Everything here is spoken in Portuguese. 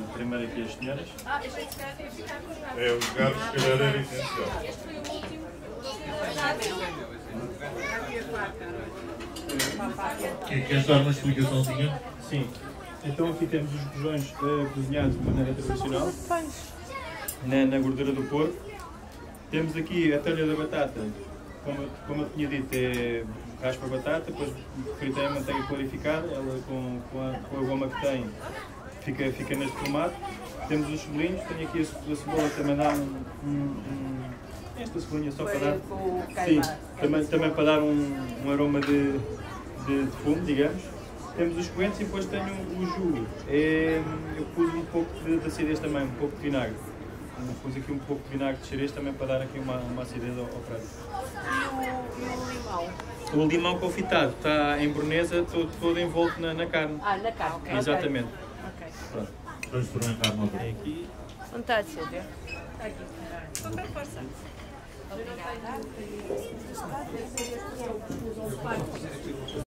primeiro aqui as senhoras. É, os gatos, se calhar, era essencial. Quer- Queres dar uma explicaçãozinha? Sim. Então aqui temos os rojões eh, cozinhados de maneira tradicional. Na, na gordura do porco. Temos aqui a telha da batata. Como, como eu tinha dito, é raspa a batata, depois fritei a manteiga clarificada, ela com, com, a, com a goma que tem fica, fica neste formato. Temos os cebolinhos, tenho aqui a, a cebola também dá um, um, um esta cebolinha só para dar. Sim, também, também para dar um, um aroma de, de, de fumo, digamos. Temos os coentros e depois tenho o jugo. É, eu pus um pouco de, de acidez também, um pouco de vinagre. Eu Pus aqui um pouco de vinagre de xerez também para dar aqui uma, uma acidez ao, ao prato. E o, limão? O limão confitado está em brunesa todo, todo envolto na, na carne. Ah, na carne. ok. Exatamente. Ok. Pronto. Vamos experimentar uma vez. aqui. Vontade, Silvia. Está aqui. Qualquer força. Obrigada.